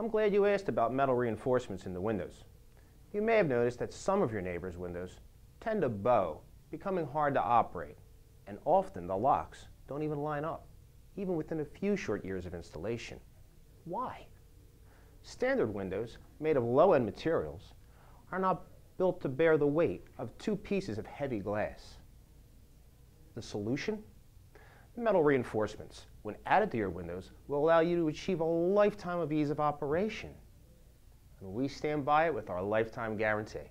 I'm glad you asked about metal reinforcements in the windows. You may have noticed that some of your neighbors' windows tend to bow, becoming hard to operate, and often the locks don't even line up, even within a few short years of installation. Why? Standard windows, made of low-end materials, are not built to bear the weight of two pieces of heavy glass. The solution? Metal reinforcements, when added to your windows, will allow you to achieve a lifetime of ease of operation. And we stand by it with our lifetime guarantee.